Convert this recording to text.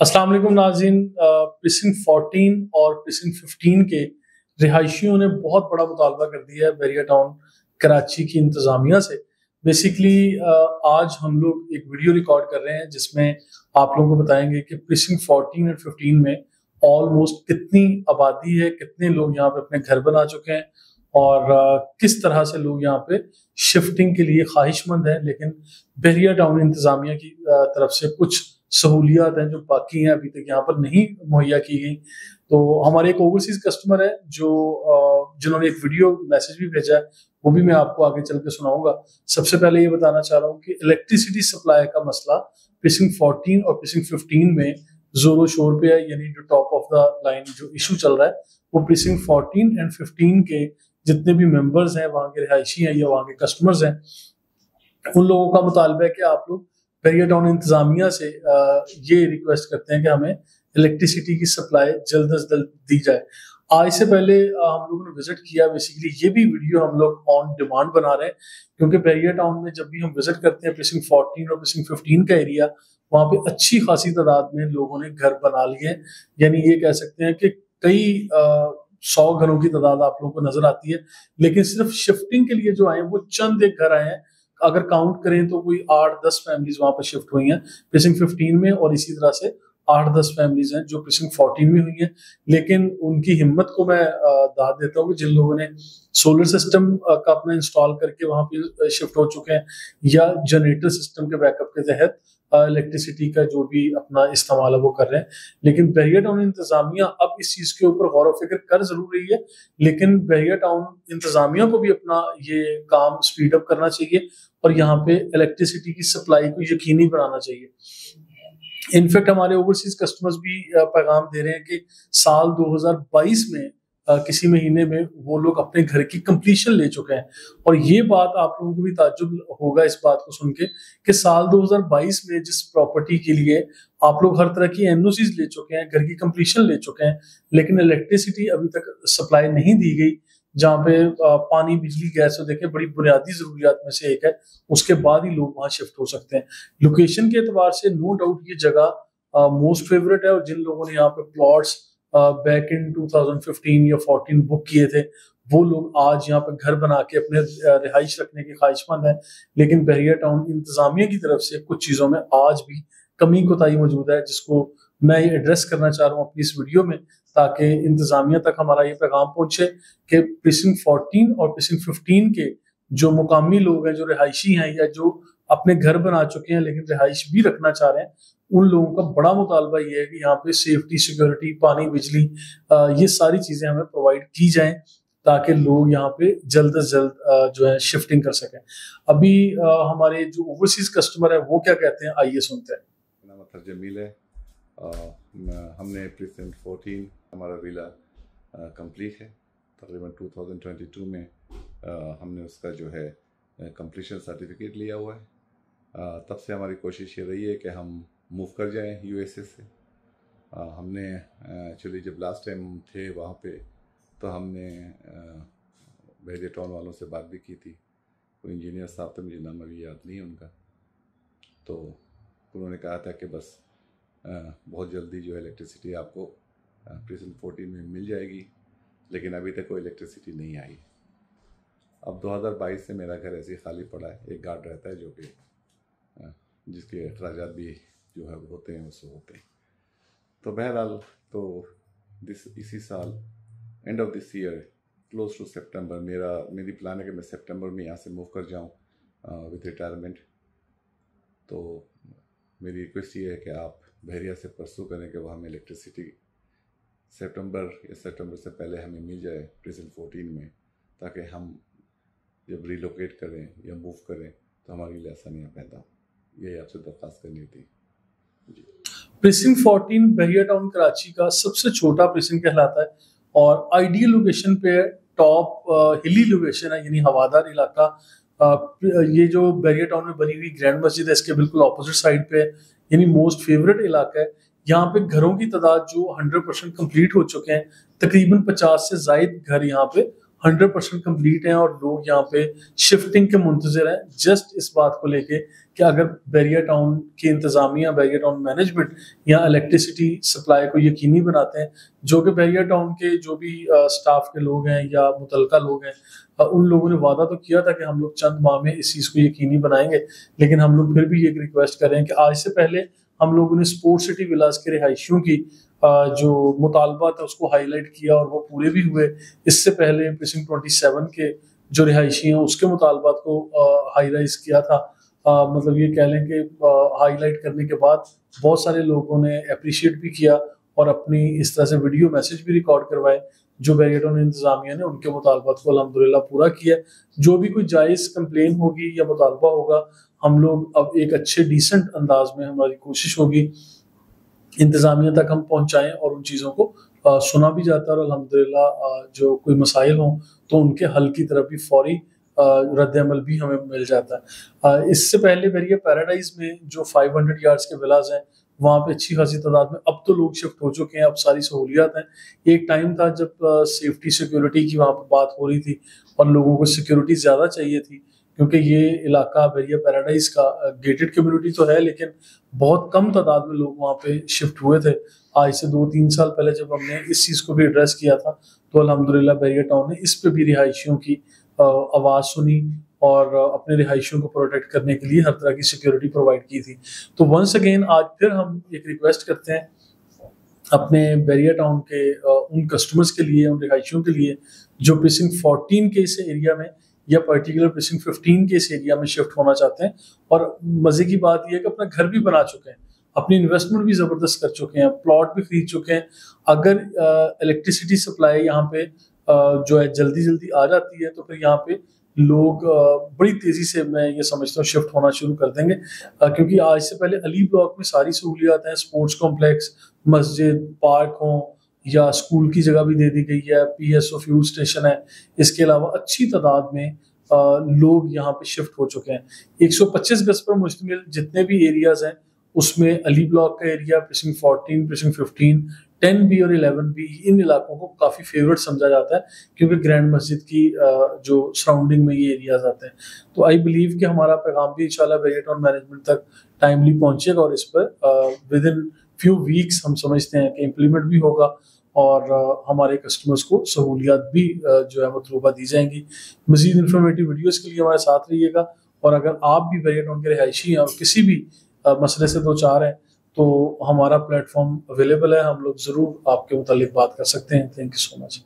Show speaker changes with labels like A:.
A: वालेकुम नाजीन पिसिंग 14 और पिसिंग 15 के रिहायशियों ने बहुत बड़ा मुतालबा कर दिया है बैरिया टाउन कराची की इंतज़ामिया से। बेसिकली आज हम लोग एक वीडियो रिकॉर्ड कर रहे हैं जिसमें आप लोगों को बताएँगे कि पिसिंग 14 और 15 में ऑलमोस्ट कितनी आबादी है, कितने लोग यहाँ पे अपने घर बना चुके हैं और किस तरह से लोग यहाँ पे शिफ्टिंग के लिए ख्वाहिशमंद है। लेकिन बहरिया टाउन इंतज़ामिया की तरफ़ से कुछ सहूलियात हैं जो बाकी हैं, अभी तक यहाँ पर नहीं मुहैया की गई। तो हमारे एक ओवरसीज कस्टमर है जो जिन्होंने एक वीडियो मैसेज भी भेजा है, वो भी मैं आपको आगे चल के सुनाऊँगा। सबसे पहले ये बताना चाह रहा हूँ कि इलेक्ट्रिसिटी सप्लाई का मसला पिसिंग 14 और पिसिंग 15 में जोरों शोर पे है, यानी जो टॉप ऑफ़ द लाइन जो इशू चल रहा है, वो पिसिंग 14 एंड 15 के जितने भी मेंबर्स हैं, वहाँ के रिहायशी हैं या वहाँ के कस्टमर्स हैं, उन लोगों का मुतालबा है कि आप लोग बैरियर टाउन इंतजामिया से ये रिक्वेस्ट करते हैं कि हमें इलेक्ट्रिसिटी की सप्लाई जल्द अज जल्द दी जाए। आज से पहले हम लोगों ने विज़िट किया बेसिकली ये भी वीडियो हम लोग ऑन डिमांड बना रहे हैं, क्योंकि बैरियर टाउन में जब भी हम विज़िट करते हैं प्रेसिंग 14 और प्रेसिंग 15 का एरिया वहाँ पे अच्छी खासी तादाद में लोगों ने घर बना लिए यानी ये कह सकते हैं कि कई सौ घरों की तादाद आप लोगों को नज़र आती है, लेकिन सिर्फ़ शिफ्टिंग के लिए जो आए वो चंद एक घर आए हैं अगर काउंट करें तो कोई आठ, दस फैमिलीज़ वहाँ पर शिफ्ट हुई हैं प्रेसिंग फिफ्टीन में और इसी तरह से आठ दस फैमिलीज़ हैं जो प्रेसिंग फोर्टीन में हुई हैं। लेकिन उनकी हिम्मत को मैं दाद देता हूँ कि जिन लोगों ने सोलर सिस्टम का अपना इंस्टॉल करके वहाँ पे शिफ्ट हो चुके हैं या जनरेटर सिस्टम के बैकअप के तहत इलेक्ट्रिसिटी का जो भी अपना इस्तेमाल है वो कर रहे हैं। लेकिन बहरिया टाउन इंतजामिया अब इस चीज़ के ऊपर गौर फ़िक्र कर ज़रूर रही है। लेकिन बहरिया टाउन इंतजामिया को भी अपना ये काम स्पीड अप करना चाहिए और यहाँ पे इलेक्ट्रिसिटी की सप्लाई को यकीनी बनाना चाहिए। इनफैक्ट हमारे ओवरसीज कस्टमर्स भी पैगाम दे रहे हैं कि साल 2022 में किसी महीने में वो लोग अपने घर की कंप्लीशन ले चुके हैं। और ये बात आप लोगों को भी ताजुब होगा इस बात को सुन के कि साल 2022 में जिस प्रॉपर्टी के लिए आप लोग हर तरह की एनओसी ले चुके हैं, घर की कंप्लीशन ले चुके हैं, लेकिन इलेक्ट्रिसिटी अभी तक सप्लाई नहीं दी गई जहाँ पे पानी, बिजली, गैस देखें बड़ी बुनियादी जरूरियात में से एक है। उसके बाद ही लोग वहाँ शिफ्ट हो सकते हैं। लोकेशन के एतबार से नो डाउट ये जगह मोस्ट फेवरेट है और जिन लोगों ने यहाँ पे प्लॉट्स बैक इन 2015 या 14 बुक किए थे, वो लोग आज यहाँ पे घर बना के अपने रिहाइश रखने की ख्वाहिशमंद है। लेकिन बहरिया टाउन इंतजामिया की तरफ़ से कुछ चीज़ों में आज भी कमी कोताही मौजूद है, जिसको मैं ये एड्रेस करना चाह रहा हूँ अपनी इस वीडियो में, ताकि इंतजामिया तक हमारा ये पैगाम पहुँचे कि पिसिंग 14 और पिसिंग 15 के जो मुकामी लोग हैं, जो रिहायशी हैं या जो अपने घर बना चुके हैं, लेकिन रिहाइश भी रखना चाह रहे हैं, उन लोगों का बड़ा मुतालबा ये है कि यहाँ पे सेफ्टी सिक्योरिटी पानी, बिजली ये सारी चीज़ें हमें प्रोवाइड की जाए, ताकि लोग यहाँ पे जल्द अज जल्द जो है शिफ्टिंग कर सकें। अभी हमारे जो ओवरसीज कस्टमर है, वो क्या कहते हैं? आइए सुनते हैं।
B: मतलब जमील है। हमने प्रेजेंट फोर्टीन, हमारा विला कंप्लीट है। तकरीबन 2022 में हमने उसका जो है कंप्लीशन सर्टिफिकेट लिया हुआ है। तब से हमारी कोशिश ये रही है कि हम मूव कर जाएँ यूएसए से। हमने एक्चुअली जब लास्ट टाइम थे वहाँ पे तो हमने भेजे टाउन वालों से बात भी की थी। कोई इंजीनियर साहब तो मुझे नाम अभी याद नहीं है उनका। तो उन्होंने कहा था कि बस बहुत जल्दी जो है इलेक्ट्रिसिटी आपको प्रेजेंट फोर्टीन में मिल जाएगी, लेकिन अभी तक कोई इलेक्ट्रिसिटी नहीं आई। अब 2022 से मेरा घर ऐसे ही खाली पड़ा है, एक गार्ड रहता है जो कि जिसके अखराज भी जो है होते हैं उससे होते हैं। तो बहरहाल तो दिस इसी साल end of this year close to सितंबर मेरा, मेरी प्लान है कि मैं सितंबर में यहाँ से मूव कर जाऊँ विथ रिटायरमेंट तो मेरी रिक्वेस्ट ये है कि आप बहरिया से परसू करें कि वहाँ हमें इलेक्ट्रिसिटी सितंबर या सितंबर से पहले हमें मिल जाए प्रेजेंट फोर्टीन में, ताकि हम जब रिलोकेट करें या मूव करें तो हमारे लिए आसानियाँ पैदा यही आपसे दरख्वास्त करनी थी।
A: जी। प्रेसिंग 14 बहरिया टाउन कराची का सबसे छोटा प्रेसिंग कहलाता है और आइडियल लोकेशन पे टॉप हिली लोकेशन है, यानी हवादार इलाका। ये जो बैरिया टाउन में बनी हुई ग्रैंड मस्जिद है, इसके बिल्कुल ऑपोजिट साइड पे, यानी मोस्ट फेवरेट इलाका है, यहाँ पे घरों की तादाद जो 100 परसेंट कंप्लीट हो चुके हैं, तकरीबन 50 से जायद घर यहाँ पे 100 परसेंट कंप्लीट हैं और लोग यहाँ पे शिफ्टिंग के मुंतजर हैं। जस्ट इस बात को लेके कि अगर बैरिया टाउन की इंतज़ामिया बैरिया टाउन मैनेजमेंट या इलेक्ट्रिसिटी सप्लाई को यकीनी बनाते हैं, जो कि बैरिया टाउन के जो भी स्टाफ के लोग हैं या मुतलका लोग हैं उन लोगों ने वादा तो किया था कि हम लोग चंद माह में इस चीज़ को यकीनी बनाएँगे, लेकिन हम लोग फिर भी ये रिक्वेस्ट कर कि आज से पहले हम लोगों ने स्पोर्ट सिटी विलास के रिहायशियों की जो मुतालबा था उसको हाईलाइट किया और वो पूरे भी हुए। इससे पहले प्रिसिंग ट्वेंटी सेवन के जो रिहायशी हैं उसके मुतालबात को हाईलाइज किया था। आ, मतलब ये कह लें कि हाईलाइट करने के बाद बहुत सारे लोगों ने अप्रिशिएट भी किया और अपनी इस तरह से वीडियो मैसेज भी रिकॉर्ड करवाए। जो बैरियटों इंतजामिया ने उनके मुतालबात को अलहमदिल्ला पूरा किया। जो भी कोई जायज़ कंप्लेन होगी या मुतालबा होगा हम लोग अब एक अच्छे डिसेंट अंदाज में हमारी कोशिश होगी इंतज़ामिया तक हम पहुँचाएँ और उन चीज़ों को आ, सुना भी जाता है और अलहमदिल्ला जो कोई मसाइल हों तो उनके हल की तरफ़ भी फौरी रद्दमल भी हमें मिल जाता है। इससे पहले वेरिया पैराडाइज में जो 500 यार्ड्स के विलाज हैं वहाँ पे अच्छी खासी तादाद में अब तो लोग शिफ्ट हो चुके हैं अब सारी सहूलियात हैं। एक टाइम था जब सेफ्टी सिक्योरिटी की वहाँ पर बात हो रही थी और लोगों को सिक्योरिटी ज़्यादा चाहिए थी क्योंकि ये इलाका वेरिया पैराडाइज का गेटेड कम्युनिटी तो है, लेकिन बहुत कम तादाद में लोग वहाँ पे शिफ्ट हुए थे। आज से दो तीन साल पहले जब हमने इस चीज़ को भी एड्रेस किया था तो अलहमदिल्ला बैरिया टाउन ने इस पे भी रिहायशियों की आवाज़ सुनी और अपने रिहायशियों को प्रोटेक्ट करने के लिए हर तरह की सिक्योरिटी प्रोवाइड की थी। तो वंस अगेन आज फिर हम एक रिक्वेस्ट करते हैं अपने बैरिया टाउन के उन कस्टमर्स के लिए, उन रिहायशियों के लिए, जो प्रिसिंग 14 के इस एरिया में या पर्टिकुलर प्रिसिंग 15 के इस एरिया में शिफ्ट होना चाहते हैं। और मज़े की बात यह है कि अपना घर भी बना चुके हैं। अपनी इन्वेस्टमेंट भी ज़बरदस्त कर चुके हैं। प्लॉट भी खरीद चुके हैं। अगर इलेक्ट्रिसिटी सप्लाई यहाँ पे जो है जल्दी जल्दी आ जाती है तो फिर यहाँ पे लोग बड़ी तेज़ी से मैं ये समझता हूँ शिफ्ट होना शुरू कर देंगे। क्योंकि आज से पहले अली ब्लॉक में सारी सहूलियात हैं। स्पोर्ट्स कॉम्प्लेक्स मस्जिद पार्क हों या स्कूल की जगह भी दे दी गई है P S O fuel station है। इसके अलावा अच्छी तादाद में लोग यहाँ पे शिफ्ट हो चुके हैं। 125 गज पर मुश्तमिल जितने भी एरियाज़ हैं, उसमें अली ब्लॉक का एरिया प्रिसिंग 14 प्रिसिंग 15 10 बी और 11 बी इन इलाकों को काफ़ी फेवरेट समझा जाता है, क्योंकि ग्रैंड मस्जिद की जो सराउंडिंग में ये एरियाज़ आते हैं। तो आई बिलीव कि हमारा पैगाम भी इंशाल्लाह वेरिएट और मैनेजमेंट तक टाइमली पहुंचेगा और इस पर विद इन फ्यू वीक्स हम समझते हैं कि इम्प्लीमेंट भी होगा। और हमारे कस्टमर्स को सहूलियात भी जो है मतलूबा दी जाएँगी। मजीद इन्फॉर्मेटिव वीडियोज़ के लिए हमारे साथ रहिएगा। और अगर आप भी वेरिएट के रहायशी हैं और किसी भी मसले से दो चार हैं तो हमारा प्लेटफॉर्म अवेलेबल है। हम लोग ज़रूर आपके मुतालिक बात कर सकते हैं। Thank you so much